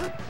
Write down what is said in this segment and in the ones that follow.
Huh?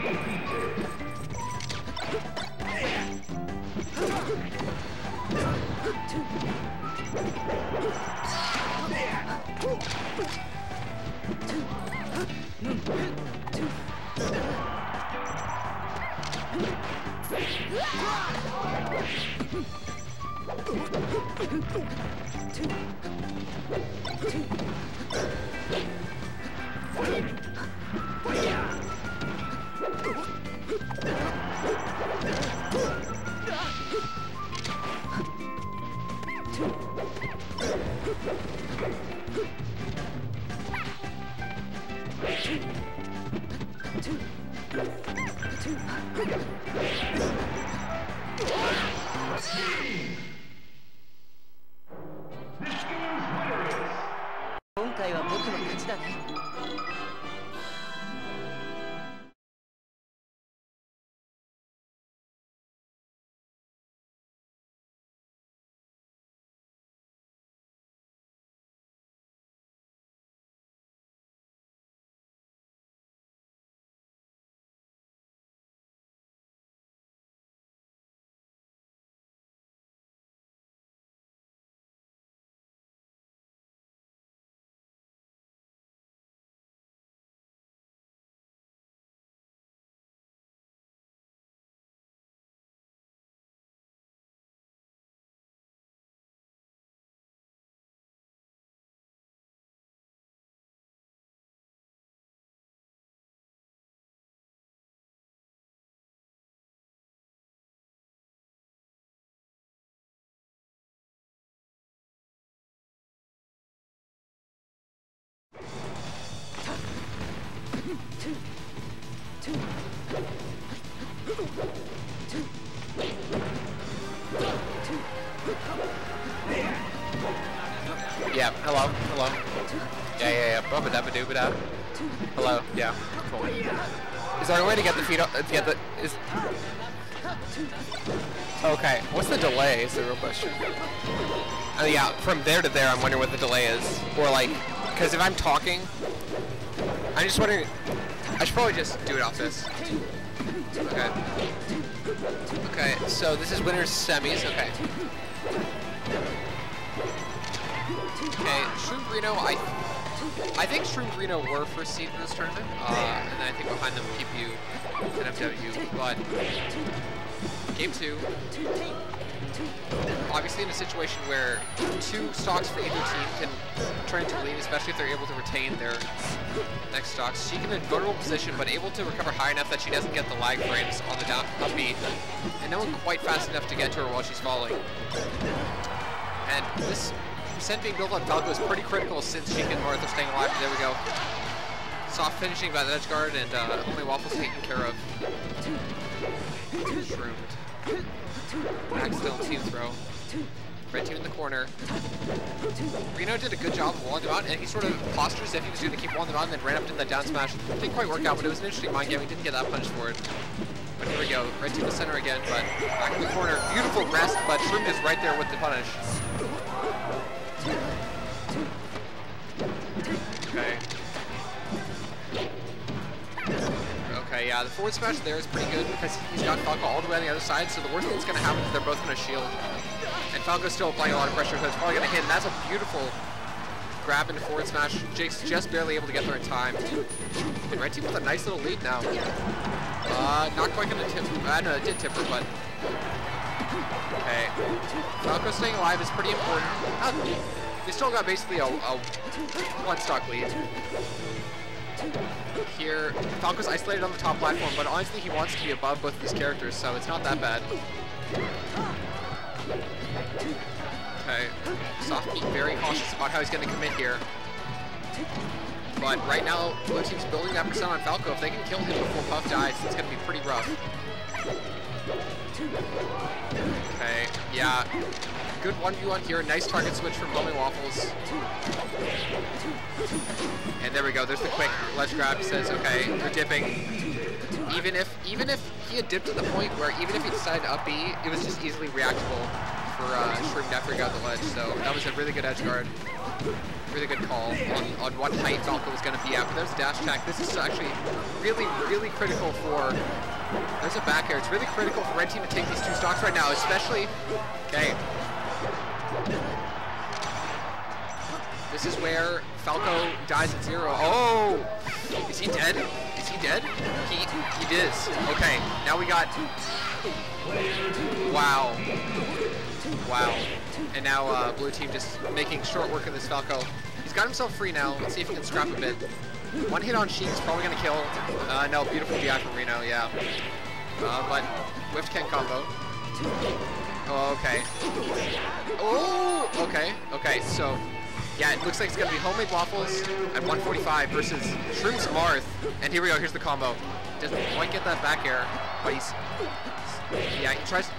今 Yeah, hello, hello. Yeah, yeah, yeah. Bubba dabba dooba da. Hello, yeah, cool. Is there a way to get the feet up, to get the, is... Okay, what's the delay is the real question. Uh, yeah, from there to there, I'm wondering what the delay is. Or like, because if I'm talking, I'm just wondering, I should probably just do it off this. Okay. Okay, so this is winners semis, okay. Okay, Shrooms Reno, I I think Shrooms Reno were first seed in this tournament, uh, and then I think behind them you and FW, but game two, obviously in a situation where two stocks for either team can turn into lead, especially if they're able to retain their next stocks. She can in vulnerable position, but able to recover high enough that she doesn't get the lag frames on the down up B, and no one quite fast enough to get to her while she's falling. And this percent being built on Falco is pretty critical since she and Martha staying alive. There we go. Soft finishing by the edge guard, and uh, only Waffles taken care of. Shroomed. Accidental team throw. Red team in the corner. Reno did a good job of walling them out, and he sort of postured as if he was going to keep walling them out and then ran up to the down smash. Didn't quite work out, but it was an interesting mind game. He didn't get that punished for it. But here we go. Red team in the center again, but back in the corner. Beautiful rest, but Shroom is right there with the punish. Yeah, the forward smash there is pretty good because he's got Falco all the way on the other side, so the worst thing that's going to happen is they're both going to shield. And Falco's still applying a lot of pressure, so it's probably going to hit, and that's a beautiful grab into forward smash. Sheik's just barely able to get there in time. And Red Team with a nice little lead now. Uh, not quite going to tip, uh, no, it did tip her, but... Okay. Falco staying alive is pretty important. They still got basically a, a one-stock lead. Here, Falco's isolated on the top platform, but honestly he wants to be above both these characters, so it's not that bad. Okay, Soft being very cautious about how he's going to commit here. But right now, Blue Team's building that percent on Falco. If they can kill him before Puff dies, it's going to be pretty rough. Okay, yeah. Good 1v1 here. Nice target switch from Homie Waffles. There we go. There's the quick ledge grab. Says, okay, you're dipping. Even if even if he had dipped to the point where even if he decided to up B, it was just easily reactable for uh, Shroom he got the ledge. So that was a really good edge guard. Really good call on, on what height Falco was going to be at. But there's dash check. This is actually really, really critical for... There's a back air. It's really critical for Red Team to take these two stocks right now, especially... Okay. This is where Falco dies at zero. Oh! Is he dead? Is he dead? He, he is. Okay, now we got... Wow. Wow. And now uh, blue team just making short work of this Falco. He's got himself free now. Let's see if he can scrap a bit. One hit on Sheik is probably going to kill. Uh, no, beautiful DI Reno, yeah. Uh, but whiffed Ken combo. Oh, okay. Oh, okay, okay, so yeah, it looks like it's going to be Homemade Waffles at 145 versus Shroom's Marth. And here we go, here's the combo. Doesn't quite get that back air, but he's... Yeah, he tries...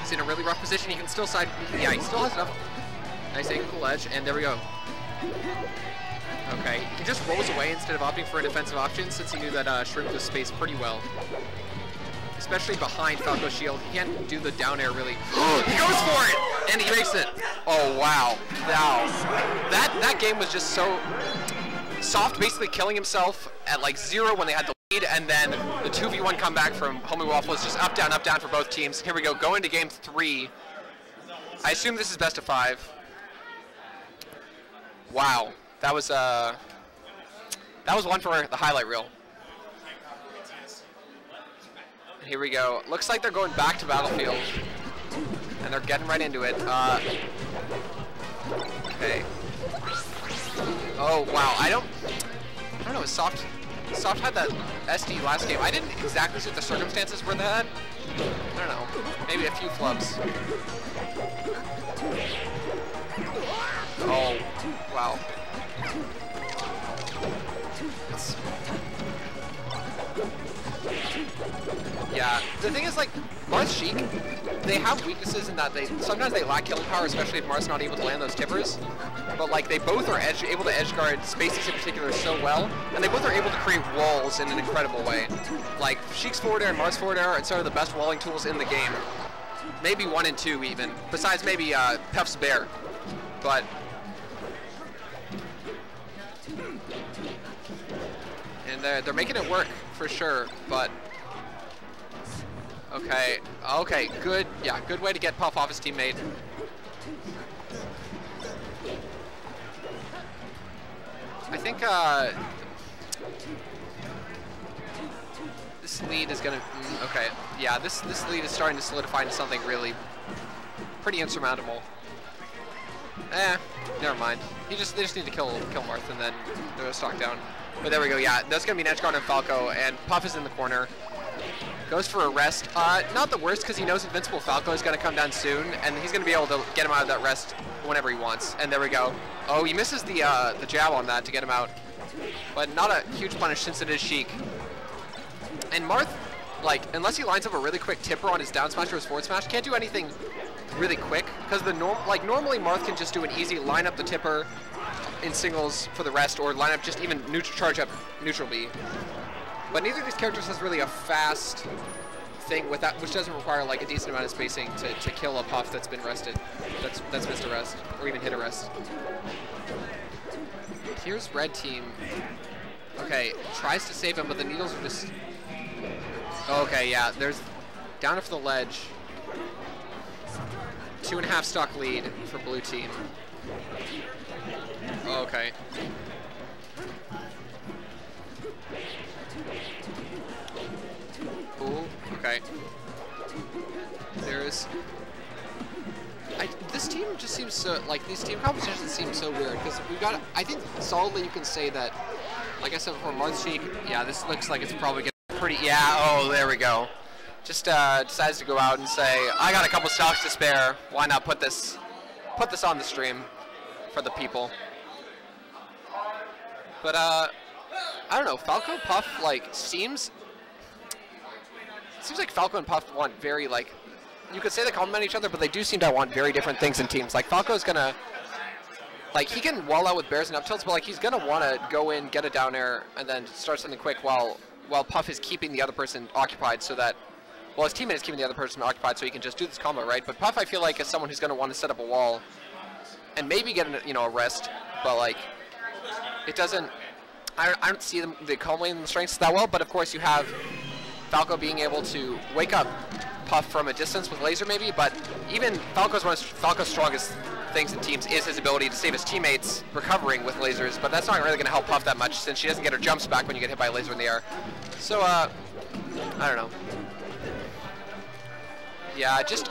He's in a really rough position. He can still side... Yeah, he still has enough... Nice angle edge, and there we go. Okay, he just rolls away instead of opting for a defensive option since he knew that uh, Shroom was spaced pretty well especially behind Falco shield. He can't do the down air really. he goes for it, and he makes it. Oh wow, wow. That that game was just so soft, basically killing himself at like zero when they had the lead, and then the 2v1 comeback from Homie Waffle was just up, down, up, down for both teams. Here we go, going to game three. I assume this is best of five. Wow, that was uh, that was one for the highlight reel. Here we go. Looks like they're going back to Battlefield. And they're getting right into it. Uh, okay. Oh, wow. I don't... I don't know. Soft... Soft had that SD last game. I didn't exactly see the circumstances were that. I don't know. Maybe a few flubs. Oh, wow. It's Yeah, the thing is, like, Marth Sheik, they have weaknesses in that they sometimes they lack killing power, especially if Marth's not able to land those tippers. But like, they both are edge, able to edge guard spaces in particular so well, and they both are able to create walls in an incredible way. Like, Sheik's forward air and Marth's forward air are some of the best walling tools in the game. Maybe one and two even, besides maybe uh, Puff's bair. But and they're, they're making it work for sure, but Okay, okay, good, yeah, good way to get Puff off his teammate. I think, uh, this lead is gonna, mm, okay, yeah, this, this lead is starting to solidify into something really pretty insurmountable. Eh, never mind. He just they just need to kill kill Marth and then they're gonna stock down. But there we go. Yeah, that's gonna be an edge guard on Falco, and Puff is in the corner. Goes for a rest. Uh, not the worst because he knows Invincible Falco is gonna come down soon, and he's gonna be able to get him out of that rest whenever he wants. And there we go. Oh, he misses the uh, the jab on that to get him out, but not a huge punish since it is Sheik. And Marth, like, unless he lines up a really quick tipper on his down smash or his forward smash, can't do anything really quick because the norm like normally Marth can just do an easy line up the tipper in singles for the rest or line up just even neutral charge up neutral B. But neither of these characters has really a fast thing with that, which doesn't require like a decent amount of spacing to, to kill a puff that's been rested, that's that's missed a rest, or even hit a rest. Here's red team. Okay, tries to save him, but the needles are just. Okay, yeah, there's down off the ledge. Two and a half stock lead for blue team. Okay. Okay. There's... I, this team just seems so, like, these team competitions seem so weird, because we've got, I think solidly you can say that, like I said before, Marth Sheik, yeah, this looks like it's probably getting pretty, yeah, oh, there we go. Just uh, decides to go out and say, I got a couple stocks to spare, why not put this, put this on the stream for the people. But, uh, I don't know, Falco Puff, like, seems seems like Falco and Puff want very like you could say they complement each other, but they do seem to want very different things in teams. Like Falco's gonna like he can wall out with bairs and up tilts, but like he's gonna want to go in, get a down air, and then start something quick while while Puff is keeping the other person occupied so that well his teammate is keeping the other person occupied so he can just do this combo, right? But Puff I feel like is someone who's gonna want to set up a wall and maybe get a, you know a rest, but like it doesn't I, I don't see them the culminating the strengths that well, but of course you have Falco being able to wake up Puff from a distance with laser maybe, but even Falco's one of Falco's strongest things in teams is his ability to save his teammates recovering with lasers, but that's not really going to help Puff that much since she doesn't get her jumps back when you get hit by a laser in the air. So, uh, I don't know. Yeah, just,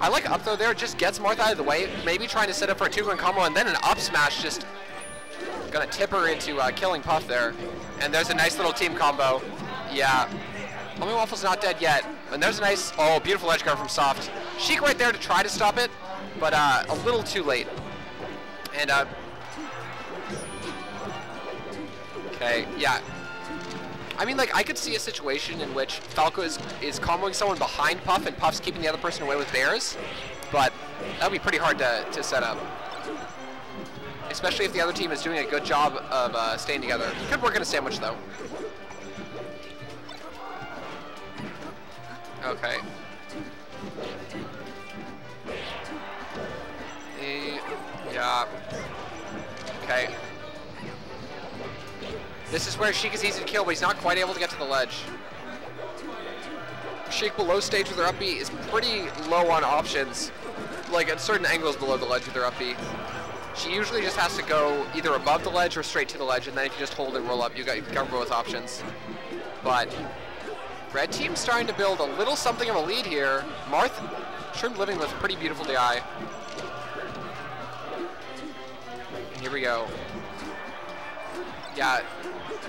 I like up throw there, just gets Martha out of the way, maybe trying to set up for a two-gun combo, and then an up smash just gonna tip her into uh, killing Puff there. And there's a nice little team combo. Yeah, Homie Waffle's not dead yet. And there's a nice, oh, beautiful edge guard from Soft. Sheik right there to try to stop it, but uh, a little too late. And, uh, okay, yeah. I mean, like, I could see a situation in which Falco is, is comboing someone behind Puff and Puff's keeping the other person away with bairs, but that would be pretty hard to, to set up. Especially if the other team is doing a good job of uh, staying together. Could work in a sandwich, though. Okay. Yeah. Okay. This is where Sheik is easy to kill, but he's not quite able to get to the ledge. Sheik below stage with her up B is pretty low on options, like at certain angles below the ledge with her up B. She usually just has to go either above the ledge or straight to the ledge, and then if you just hold and roll up, you got you cover both options. But Red team's starting to build a little something of a lead here. Marth, Shrimp living with pretty beautiful DI. And here we go. Yeah,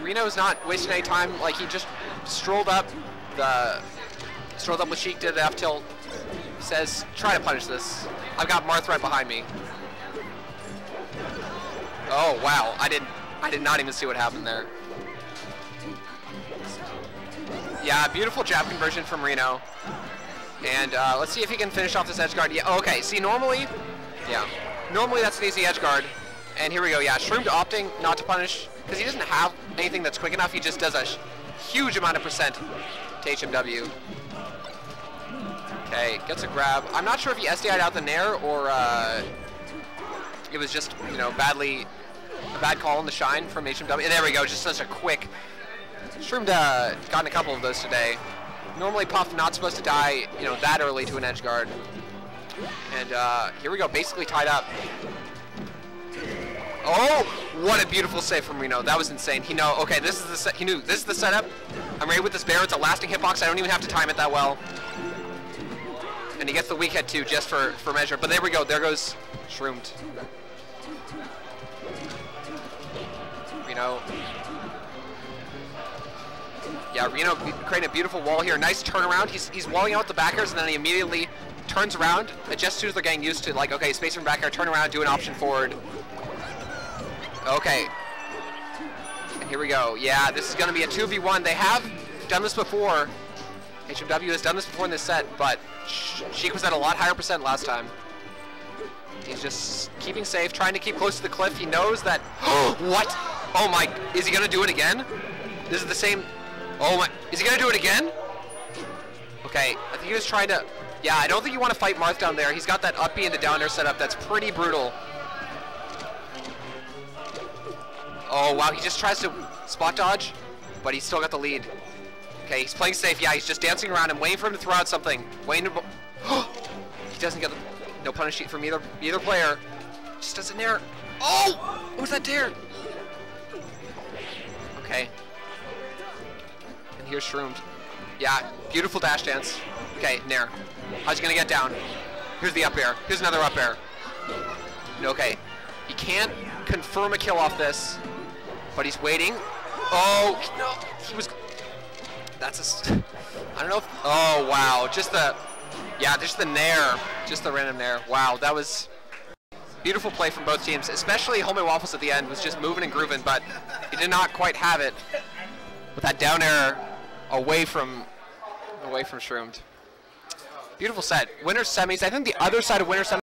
Reno's not wasting any time. Like he just strolled up the strolled up with Sheik, did the F tilt. Says, try to punish this. I've got Marth right behind me. Oh wow, I didn't I did not even see what happened there. Yeah, beautiful jab conversion from Reno. And uh, let's see if he can finish off this edge guard. Yeah, okay, see, normally, yeah, normally that's an easy edge guard. And here we go, yeah, Shroomed opting not to punish, because he doesn't have anything that's quick enough, he just does a huge amount of percent to HMW. Okay, gets a grab. I'm not sure if he SDI'd out the Nair or uh, it was just, you know, badly, a bad call in the shine from HMW. And there we go, just such a quick Shroomed uh, gotten a couple of those today. Normally Puff not supposed to die, you know, that early to an edge guard. And uh, here we go, basically tied up. Oh, what a beautiful save from Reno. That was insane. He know, okay, this is the set, he knew, this is the setup. I'm ready with this bair. It's a lasting hitbox. I don't even have to time it that well. And he gets the weak head too, just for, for measure. But there we go. There goes Shroomed. Reno. Yeah, Reno creating a beautiful wall here. Nice turnaround. He's, he's walling out the backers, and then he immediately turns around. Adjusts to they're getting used to, like, okay, space from back air, turn around, do an option forward. Okay. And here we go. Yeah, this is going to be a 2v1. They have done this before. HMW has done this before in this set, but Sheik was at a lot higher percent last time. He's just keeping safe, trying to keep close to the cliff. He knows that... what? Oh my... Is he going to do it again? This is the same... Oh my... Is he to do it again? Okay, I think he was trying to... Yeah, I don't think you want to fight Marth down there. He's got that up B into down air setup that's pretty brutal. Oh, wow, he just tries to spot dodge, but he's still got the lead. Okay, he's playing safe. Yeah, he's just dancing around and waiting for him to throw out something. Waiting to... he doesn't get the... No punish from either either player. Just doesn't dare. Oh! What was that dare? Okay. Here's Shroomed. Yeah, beautiful dash dance. Okay, Nair. How's he gonna get down? Here's the up air. Here's another up air. Okay. He can't confirm a kill off this, but he's waiting. Oh, no, he was, that's a, I don't know if, oh wow, just the, yeah, just the nair, just the random nair. Wow, that was beautiful play from both teams, especially Homemade Waffles at the end was just moving and grooving, but he did not quite have it with that down air away from, away from Shroomed. Beautiful set. Winner semis. I think the other side of winner semis